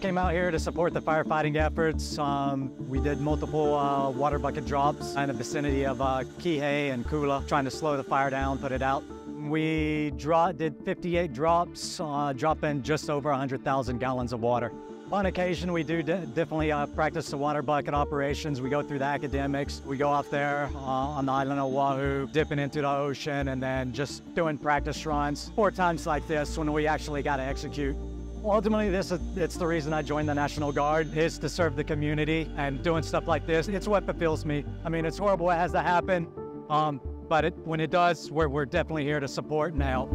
out here to support the firefighting efforts. Um, we did multiple uh, water bucket drops in the vicinity of uh, Kihei and Kula, trying to slow the fire down, put it out. We draw, did 58 drops, uh, dropping just over 100,000 gallons of water. On occasion, we do de definitely uh, practice the water bucket operations. We go through the academics. We go out there uh, on the island of Oahu, dipping into the ocean, and then just doing practice runs. For times like this when we actually got to execute. Ultimately, this is it's the reason I joined the National Guard is to serve the community and doing stuff like this. It's what fulfills me. I mean, it's horrible it has to happen, um, but it, when it does, we're, we're definitely here to support and help.